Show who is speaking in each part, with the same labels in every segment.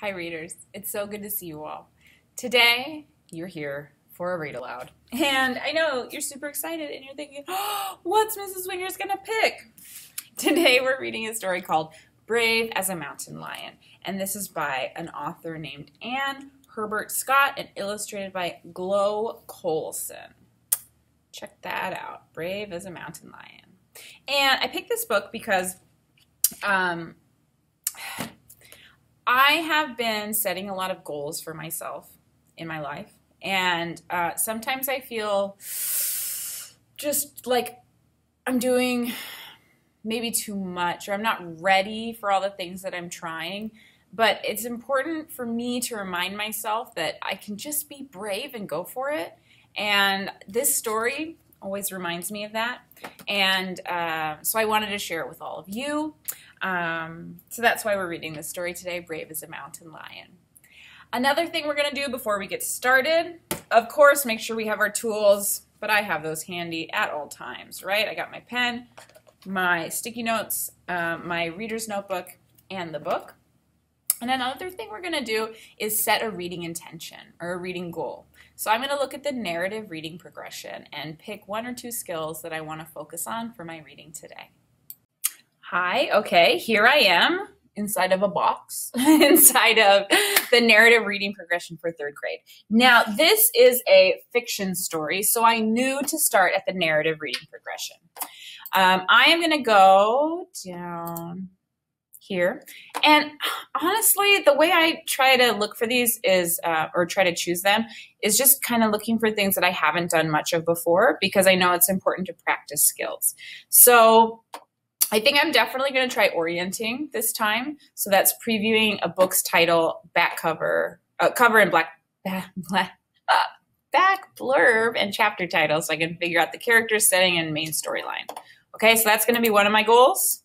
Speaker 1: Hi, readers. It's so good to see you all. Today, you're here for a read aloud. And I know you're super excited and you're thinking, oh, what's Mrs. Wingers going to pick? Today, we're reading a story called Brave as a Mountain Lion. And this is by an author named Ann Herbert Scott and illustrated by Glo Coalson. Check that out Brave as a Mountain Lion. And I picked this book because um, I have been setting a lot of goals for myself in my life. And uh, sometimes I feel just like I'm doing maybe too much or I'm not ready for all the things that I'm trying. But it's important for me to remind myself that I can just be brave and go for it. And this story always reminds me of that. And uh, so I wanted to share it with all of you. Um, so that's why we're reading this story today Brave as a Mountain Lion. Another thing we're going to do before we get started, of course, make sure we have our tools, but I have those handy at all times, right? I got my pen, my sticky notes, uh, my reader's notebook, and the book. And another thing we're going to do is set a reading intention or a reading goal. So I'm going to look at the narrative reading progression and pick one or two skills that I want to focus on for my reading today. Hi, okay, here I am inside of a box, inside of the narrative reading progression for third grade. Now, this is a fiction story, so I knew to start at the narrative reading progression. Um, I am going to go down here. And honestly, the way I try to look for these is, uh, or try to choose them, is just kind of looking for things that I haven't done much of before because I know it's important to practice skills. So I think I'm definitely going to try orienting this time. So that's previewing a book's title, back cover, uh, cover in black, black, uh, back blurb and chapter title so I can figure out the character setting and main storyline. Okay, so that's going to be one of my goals.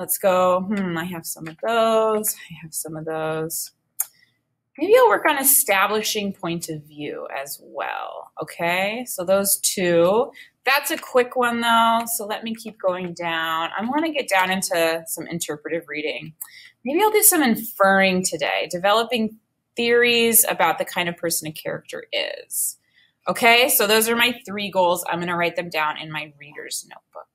Speaker 1: Let's go, hmm, I have some of those. I have some of those. Maybe I'll work on establishing point of view as well. Okay, so those two. That's a quick one though, so let me keep going down. I want to get down into some interpretive reading. Maybe I'll do some inferring today, developing theories about the kind of person a character is. Okay, so those are my three goals. I'm going to write them down in my reader's notebook.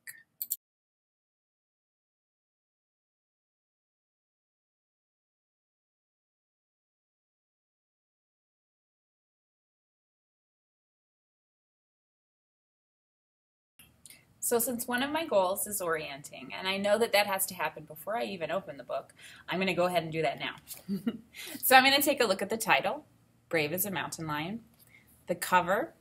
Speaker 1: So since one of my goals is orienting, and I know that that has to happen before I even open the book, I'm going to go ahead and do that now. so I'm going to take a look at the title, Brave as a Mountain Lion, the cover,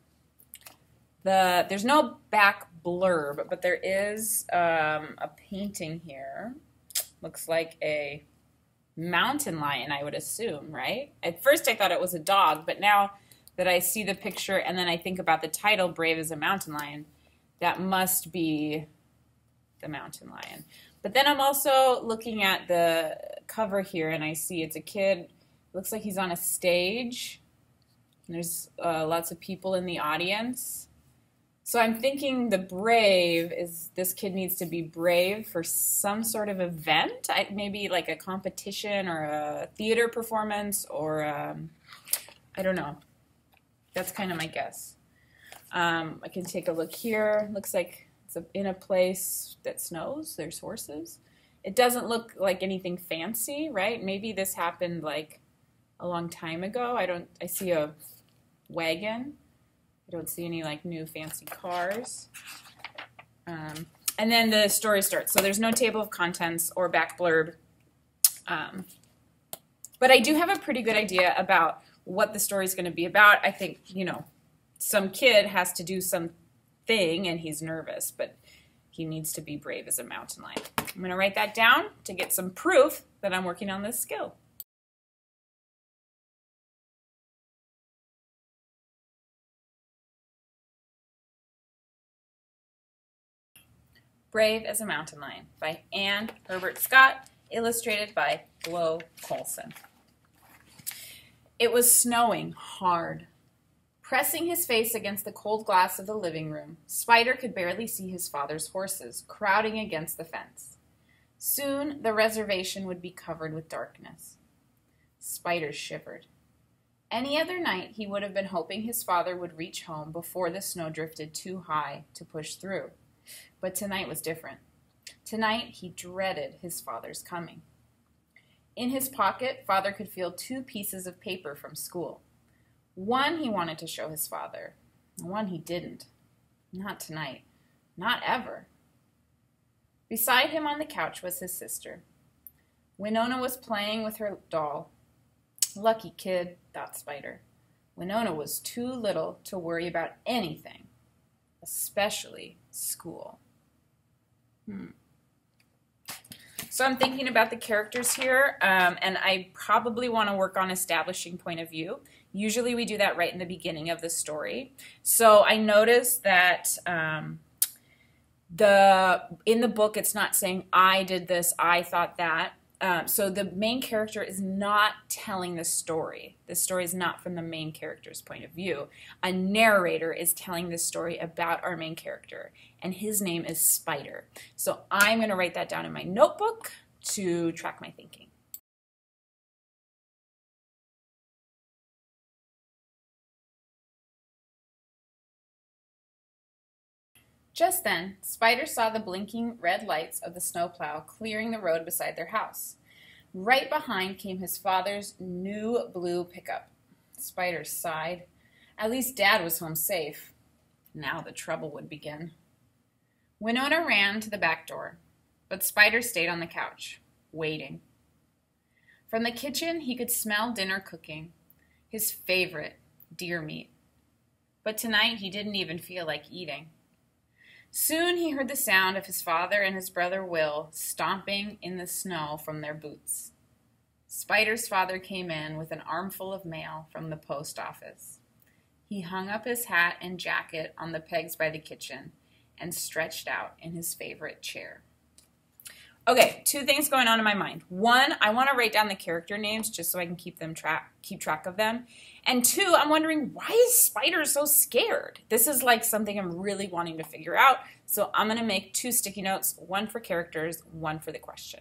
Speaker 1: the there's no back blurb, but there is um, a painting here. Looks like a mountain lion, I would assume, right? At first I thought it was a dog, but now that I see the picture and then I think about the title, Brave as a Mountain Lion, that must be the mountain lion. But then I'm also looking at the cover here and I see it's a kid, looks like he's on a stage. There's uh, lots of people in the audience. So I'm thinking the brave is this kid needs to be brave for some sort of event, I, maybe like a competition or a theater performance or um, I don't know. That's kind of my guess. Um, I can take a look here. Looks like it's a, in a place that snows. There's horses. It doesn't look like anything fancy, right? Maybe this happened like a long time ago. I don't. I see a wagon. I don't see any like new fancy cars. Um, and then the story starts. So there's no table of contents or back blurb. Um, but I do have a pretty good idea about what the story is going to be about. I think, you know, some kid has to do some thing and he's nervous, but he needs to be brave as a mountain lion. I'm going to write that down to get some proof that I'm working on this skill. Brave as a Mountain Lion by Ann Herbert Scott, illustrated by Glo Coalson. It was snowing hard. Pressing his face against the cold glass of the living room, Spider could barely see his father's horses, crowding against the fence. Soon the reservation would be covered with darkness. Spider shivered. Any other night, he would have been hoping his father would reach home before the snow drifted too high to push through. But tonight was different. Tonight, he dreaded his father's coming. In his pocket, father could feel two pieces of paper from school. One he wanted to show his father, one he didn't. Not tonight. Not ever. Beside him on the couch was his sister. Winona was playing with her doll. Lucky kid, thought Spider. Winona was too little to worry about anything, especially school. Hmm. So I'm thinking about the characters here, um, and I probably want to work on establishing point of view. Usually we do that right in the beginning of the story. So I noticed that um, the in the book it's not saying I did this, I thought that. Um, so the main character is not telling the story. The story is not from the main character's point of view. A narrator is telling the story about our main character, and his name is Spider. So I'm going to write that down in my notebook to track my thinking. Just then, Spider saw the blinking red lights of the snowplow clearing the road beside their house. Right behind came his father's new blue pickup. Spider sighed. At least Dad was home safe. Now the trouble would begin. Winona ran to the back door, but Spider stayed on the couch, waiting. From the kitchen, he could smell dinner cooking, his favorite, deer meat. But tonight, he didn't even feel like eating. Soon he heard the sound of his father and his brother Will stomping in the snow from their boots. Spider's father came in with an armful of mail from the post office. He hung up his hat and jacket on the pegs by the kitchen and stretched out in his favorite chair. Okay, two things going on in my mind. One, I want to write down the character names just so I can keep them track keep track of them. And two, I'm wondering why is Spider so scared? This is like something I'm really wanting to figure out. So I'm going to make two sticky notes, one for characters, one for the question.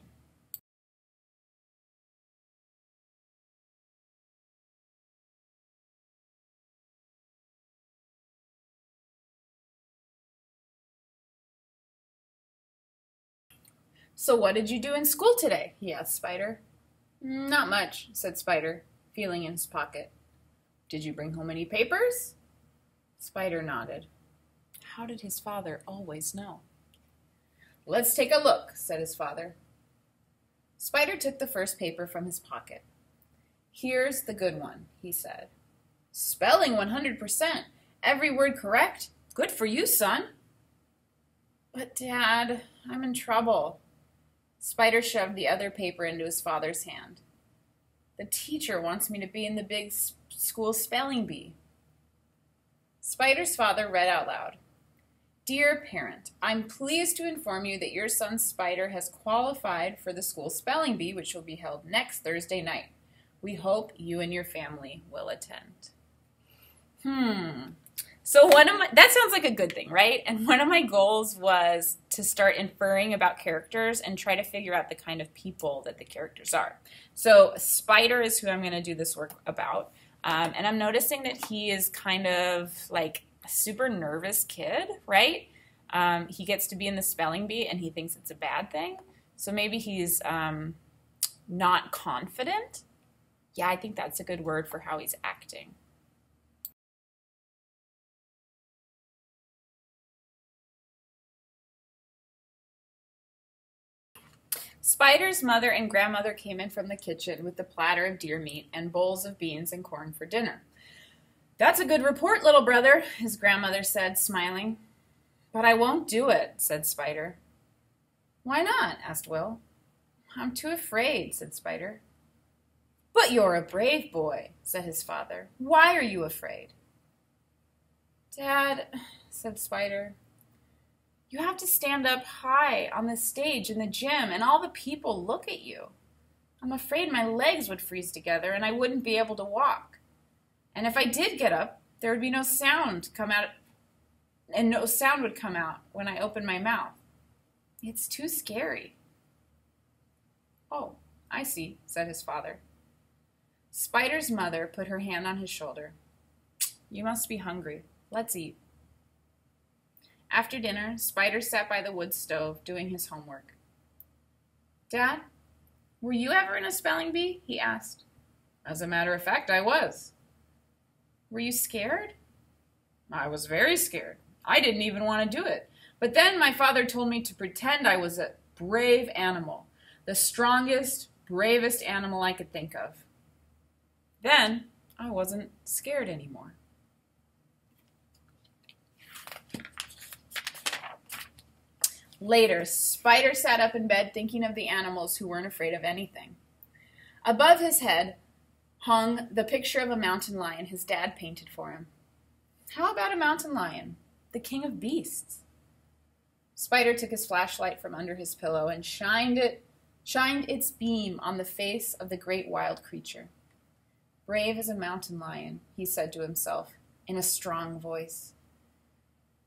Speaker 1: So what did you do in school today? he asked Spider. Not much, said Spider, feeling in his pocket. Did you bring home any papers? Spider nodded. How did his father always know? Let's take a look, said his father. Spider took the first paper from his pocket. Here's the good one, he said. Spelling 100%. Every word correct. Good for you, son. But, Dad, I'm in trouble. Spider shoved the other paper into his father's hand. The teacher wants me to be in the big school spelling bee. Spider's father read out loud Dear parent, I'm pleased to inform you that your son Spider has qualified for the school spelling bee, which will be held next Thursday night. We hope you and your family will attend. Hmm. So one of my that sounds like a good thing, right? And one of my goals was to start inferring about characters and try to figure out the kind of people that the characters are. So Spider is who I'm going to do this work about, um, and I'm noticing that he is kind of like a super nervous kid, right? Um, he gets to be in the spelling bee and he thinks it's a bad thing. So maybe he's um, not confident. Yeah, I think that's a good word for how he's acting. Spider's mother and grandmother came in from the kitchen with the platter of deer meat and bowls of beans and corn for dinner. That's a good report, little brother, his grandmother said, smiling. But I won't do it, said Spider. Why not? asked Will. I'm too afraid, said Spider. But you're a brave boy, said his father. Why are you afraid? Dad, said Spider, you have to stand up high on the stage in the gym, and all the people look at you. I'm afraid my legs would freeze together and I wouldn't be able to walk. And if I did get up, there would be no sound come out, and no sound would come out when I opened my mouth. It's too scary. Oh, I see, said his father. Spider's mother put her hand on his shoulder. You must be hungry. Let's eat. After dinner, Spider sat by the wood stove doing his homework. Dad, were you ever in a spelling bee? he asked. As a matter of fact, I was. Were you scared? I was very scared. I didn't even want to do it. But then my father told me to pretend I was a brave animal, the strongest, bravest animal I could think of. Then I wasn't scared anymore. Later, Spider sat up in bed thinking of the animals who weren't afraid of anything. Above his head hung the picture of a mountain lion his dad painted for him. How about a mountain lion, the king of beasts? Spider took his flashlight from under his pillow and shined it shined its beam on the face of the great wild creature. Brave as a mountain lion, he said to himself in a strong voice.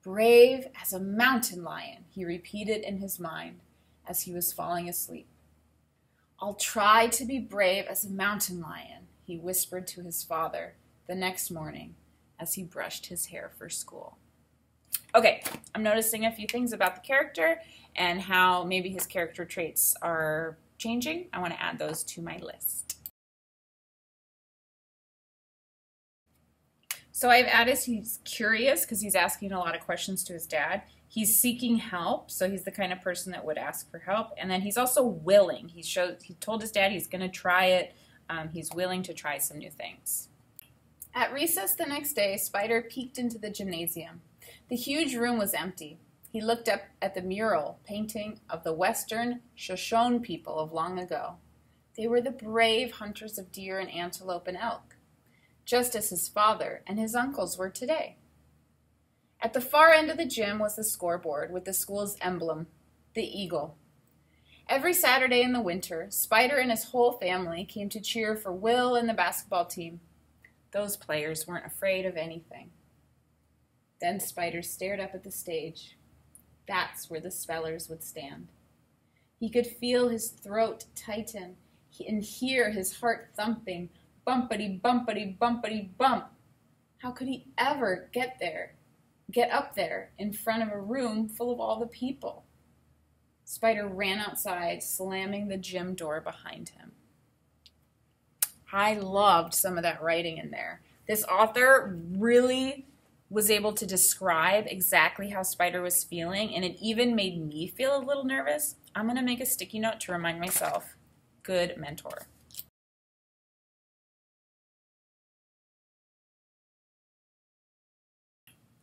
Speaker 1: Brave as a mountain lion, he repeated in his mind as he was falling asleep. I'll try to be brave as a mountain lion, he whispered to his father the next morning as he brushed his hair for school. Okay, I'm noticing a few things about the character and how maybe his character traits are changing. I want to add those to my list. So I've added he's curious because he's asking a lot of questions to his dad. He's seeking help, so he's the kind of person that would ask for help. And then he's also willing. He showed he told his dad he's going to try it. Um, he's willing to try some new things. At recess the next day, Spider peeked into the gymnasium. The huge room was empty. He looked up at the mural painting of the western Shoshone people of long ago. They were the brave hunters of deer and antelope and elk, just as his father and his uncles were today. At the far end of the gym was the scoreboard with the school's emblem, the eagle. Every Saturday in the winter, Spider and his whole family came to cheer for Will and the basketball team. Those players weren't afraid of anything. Then Spider stared up at the stage. That's where the spellers would stand. He could feel his throat tighten and hear his heart thumping, bumpity, bumpity, bumpity, bump. How could he ever get there, get up there in front of a room full of all the people? Spider ran outside, slamming the gym door behind him. I loved some of that writing in there. This author really was able to describe exactly how Spider was feeling, and it even made me feel a little nervous. I'm going to make a sticky note to remind myself. Good mentor.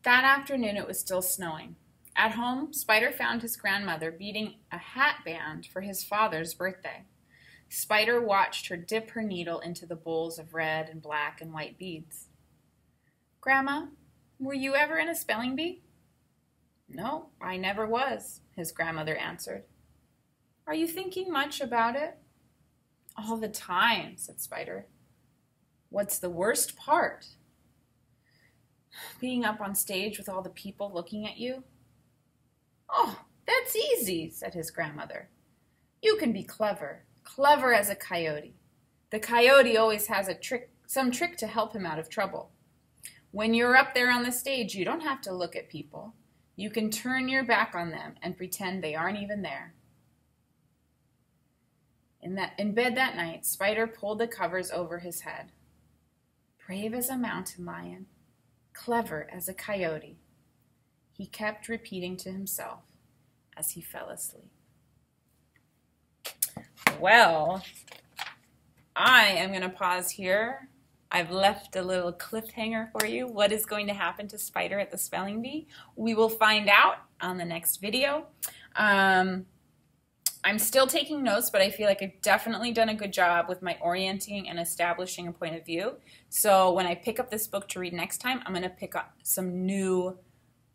Speaker 1: That afternoon, it was still snowing. At home, Spider found his grandmother beating a hat band for his father's birthday. Spider watched her dip her needle into the bowls of red and black and white beads. Grandma, were you ever in a spelling bee? No, I never was, his grandmother answered. Are you thinking much about it? All the time, said Spider. What's the worst part? Being up on stage with all the people looking at you? Oh, that's easy, said his grandmother. You can be clever, clever as a coyote. The coyote always has a trick, some trick to help him out of trouble. When you're up there on the stage, you don't have to look at people. You can turn your back on them and pretend they aren't even there. In, that, in bed that night, Spider pulled the covers over his head. Brave as a mountain lion, clever as a coyote, he kept repeating to himself as he fell asleep. Well, I am going to pause here I've left a little cliffhanger for you. What is going to happen to Spider at the spelling bee? We will find out on the next video. Um, I'm still taking notes, but I feel like I've definitely done a good job with my orienting and establishing a point of view. So when I pick up this book to read next time, I'm going to pick up some new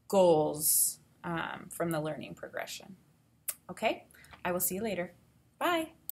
Speaker 1: goals um, from the learning progression. Okay, I will see you later. Bye.